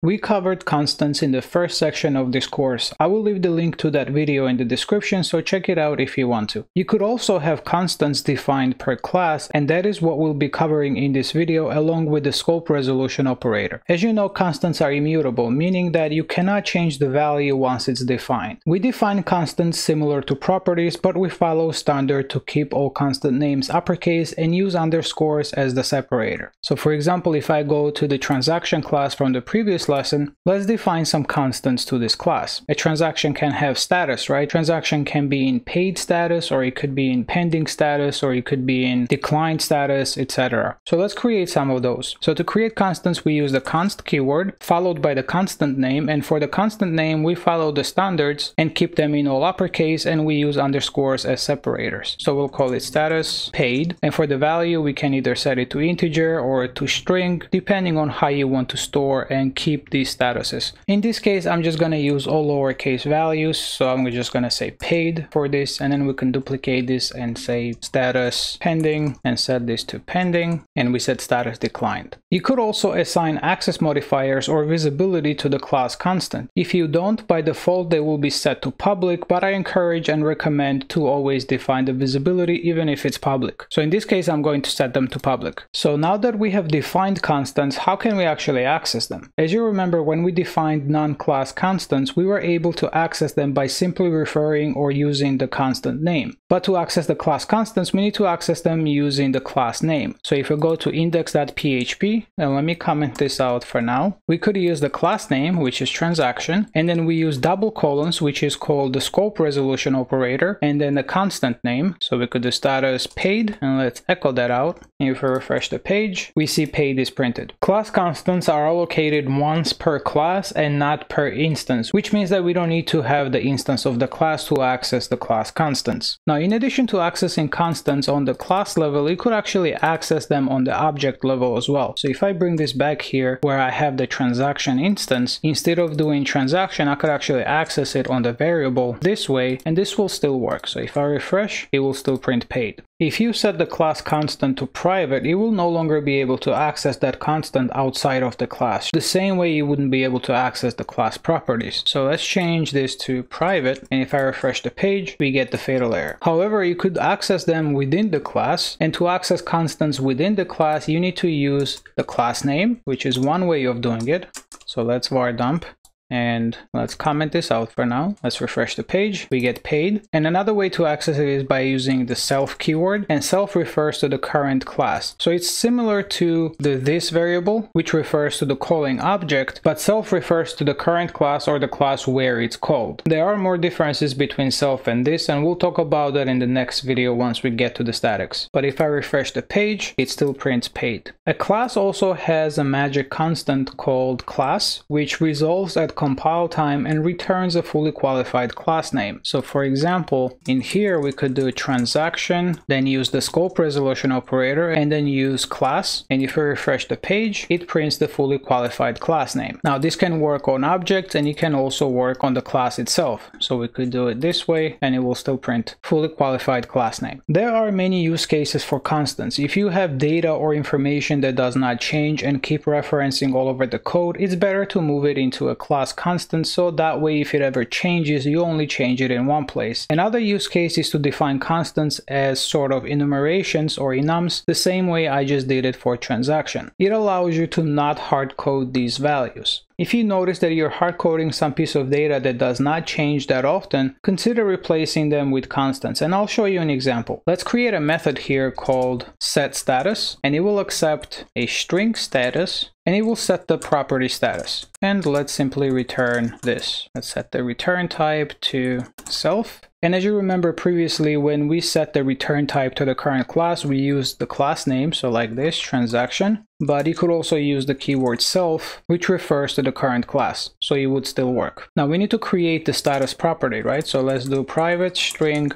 We covered constants in the first section of this course. I will leave the link to that video in the description so check it out if you want to. You could also have constants defined per class and that is what we'll be covering in this video along with the scope resolution operator. As you know constants are immutable meaning that you cannot change the value once it's defined. We define constants similar to properties but we follow standard to keep all constant names uppercase and use underscores as the separator. So for example if I go to the transaction class from the previous lesson, let's define some constants to this class. A transaction can have status, right? Transaction can be in paid status, or it could be in pending status, or it could be in declined status, etc. So let's create some of those. So to create constants, we use the const keyword followed by the constant name. And for the constant name, we follow the standards and keep them in all uppercase and we use underscores as separators. So we'll call it status paid. And for the value, we can either set it to integer or to string, depending on how you want to store and keep keep these statuses. In this case, I'm just going to use all lowercase values. So I'm just going to say paid for this and then we can duplicate this and say status pending and set this to pending and we set status declined. You could also assign access modifiers or visibility to the class constant. If you don't, by default they will be set to public, but I encourage and recommend to always define the visibility even if it's public. So in this case, I'm going to set them to public. So now that we have defined constants, how can we actually access them? As you remember, when we defined non-class constants, we were able to access them by simply referring or using the constant name. But to access the class constants, we need to access them using the class name. So if we go to index.php, and let me comment this out for now, we could use the class name, which is transaction, and then we use double colons, which is called the scope resolution operator, and then the constant name. So we could do status paid, and let's echo that out. And if we refresh the page, we see paid is printed. Class constants are allocated once per class and not per instance, which means that we don't need to have the instance of the class to access the class constants. Now, in addition to accessing constants on the class level, you could actually access them on the object level as well. So if I bring this back here where I have the transaction instance, instead of doing transaction, I could actually access it on the variable this way, and this will still work. So if I refresh, it will still print paid. If you set the class constant to private, you will no longer be able to access that constant outside of the class. The same way you wouldn't be able to access the class properties. So let's change this to private, and if I refresh the page, we get the fatal error. However, you could access them within the class, and to access constants within the class, you need to use the class name, which is one way of doing it. So let's var dump and let's comment this out for now. Let's refresh the page. We get paid. And another way to access it is by using the self keyword and self refers to the current class. So it's similar to the this variable, which refers to the calling object, but self refers to the current class or the class where it's called. There are more differences between self and this, and we'll talk about that in the next video once we get to the statics. But if I refresh the page, it still prints paid. A class also has a magic constant called class, which resolves at compile time and returns a fully qualified class name. So for example, in here we could do a transaction, then use the scope resolution operator and then use class. And if we refresh the page, it prints the fully qualified class name. Now this can work on objects and it can also work on the class itself. So we could do it this way and it will still print fully qualified class name. There are many use cases for constants. If you have data or information that does not change and keep referencing all over the code, it's better to move it into a class constant so that way if it ever changes you only change it in one place. Another use case is to define constants as sort of enumerations or enums the same way I just did it for transaction. It allows you to not hard code these values. If you notice that you're hard coding some piece of data that does not change that often, consider replacing them with constants and I'll show you an example. Let's create a method here called setStatus and it will accept a string status and it will set the property status. And let's simply return this. Let's set the return type to self and as you remember previously, when we set the return type to the current class, we used the class name, so like this, transaction. But you could also use the keyword self, which refers to the current class, so it would still work. Now we need to create the status property, right? So let's do private string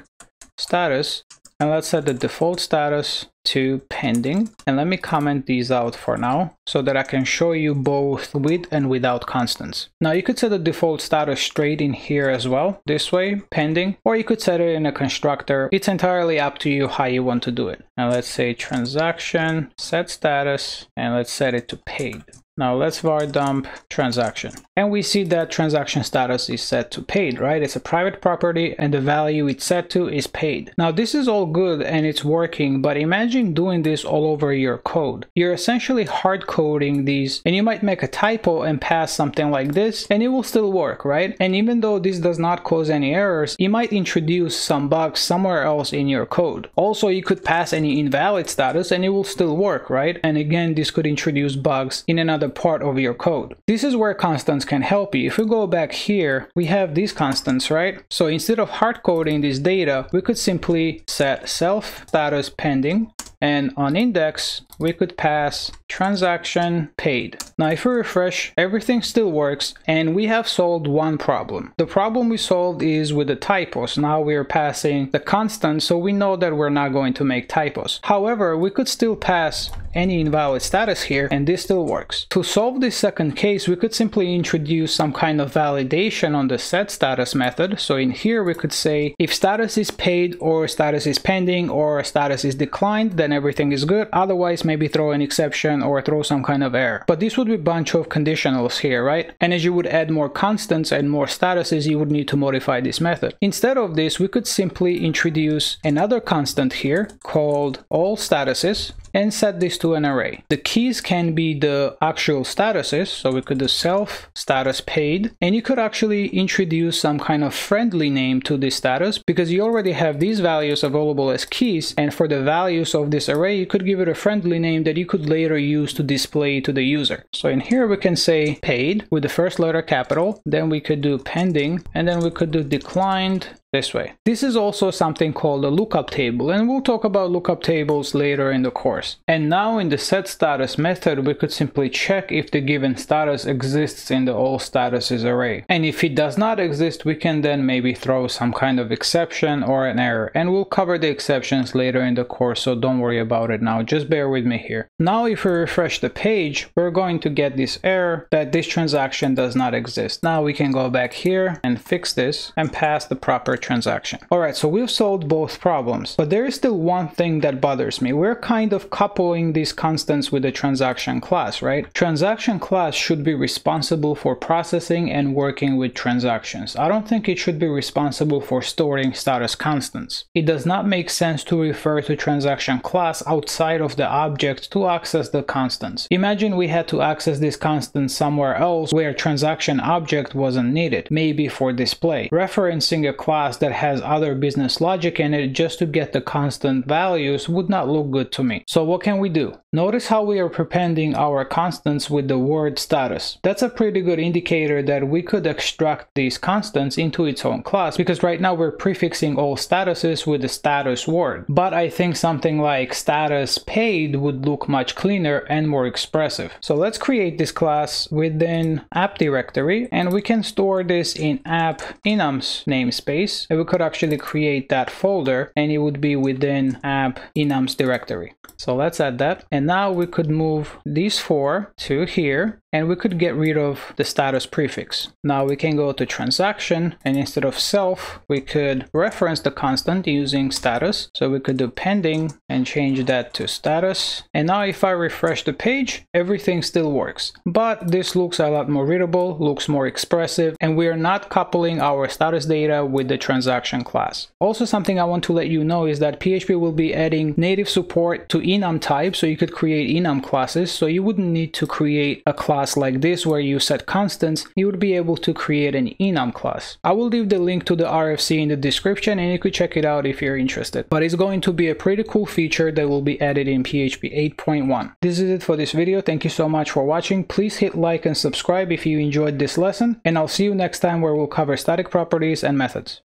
status, and let's set the default status to pending and let me comment these out for now so that I can show you both with and without constants. Now you could set the default status straight in here as well this way pending or you could set it in a constructor it's entirely up to you how you want to do it. Now let's say transaction set status and let's set it to paid. Now let's var dump transaction. And we see that transaction status is set to paid, right? It's a private property and the value it's set to is paid. Now this is all good and it's working, but imagine doing this all over your code. You're essentially hard coding these and you might make a typo and pass something like this and it will still work, right? And even though this does not cause any errors, you might introduce some bugs somewhere else in your code. Also, you could pass any invalid status and it will still work, right? And again, this could introduce bugs in another part of your code. This is where constants can help you. If we go back here, we have these constants, right? So instead of hard coding this data, we could simply set self status pending and on index we could pass transaction paid. Now if we refresh everything still works and we have solved one problem. The problem we solved is with the typos. Now we're passing the constant so we know that we're not going to make typos. However we could still pass any invalid status here and this still works. To solve this second case we could simply introduce some kind of validation on the set status method. So in here we could say if status is paid or status is pending or status is declined then everything is good. Otherwise, maybe throw an exception or throw some kind of error. But this would be a bunch of conditionals here, right? And as you would add more constants and more statuses, you would need to modify this method. Instead of this, we could simply introduce another constant here called all statuses and set this to an array. The keys can be the actual statuses, so we could do self status paid, and you could actually introduce some kind of friendly name to this status because you already have these values available as keys, and for the values of this array, you could give it a friendly name that you could later use to display to the user. So in here we can say paid with the first letter capital, then we could do pending, and then we could do declined this way. This is also something called a lookup table and we'll talk about lookup tables later in the course. And now in the set status method we could simply check if the given status exists in the all statuses array. And if it does not exist we can then maybe throw some kind of exception or an error and we'll cover the exceptions later in the course so don't worry about it now just bear with me here. Now if we refresh the page we're going to get this error that this transaction does not exist. Now we can go back here and fix this and pass the proper transaction. Alright, so we've solved both problems, but there is still one thing that bothers me. We're kind of coupling these constants with the transaction class, right? Transaction class should be responsible for processing and working with transactions. I don't think it should be responsible for storing status constants. It does not make sense to refer to transaction class outside of the object to access the constants. Imagine we had to access this constant somewhere else where transaction object wasn't needed, maybe for display. Referencing a class class that has other business logic in it just to get the constant values would not look good to me. So what can we do? Notice how we are prepending our constants with the word status. That's a pretty good indicator that we could extract these constants into its own class because right now we're prefixing all statuses with the status word. But I think something like status paid would look much cleaner and more expressive. So let's create this class within app directory and we can store this in app enums namespace and we could actually create that folder and it would be within app enums directory. So let's add that. And and now we could move these four to here and we could get rid of the status prefix. Now we can go to transaction and instead of self, we could reference the constant using status. So we could do pending and change that to status. And now if I refresh the page, everything still works. But this looks a lot more readable, looks more expressive, and we are not coupling our status data with the transaction class. Also something I want to let you know is that PHP will be adding native support to enum type, so you could create enum classes. So you wouldn't need to create a class class like this where you set constants, you would be able to create an enum class. I will leave the link to the RFC in the description and you could check it out if you're interested. But it's going to be a pretty cool feature that will be added in PHP 8.1. This is it for this video. Thank you so much for watching. Please hit like and subscribe if you enjoyed this lesson and I'll see you next time where we'll cover static properties and methods.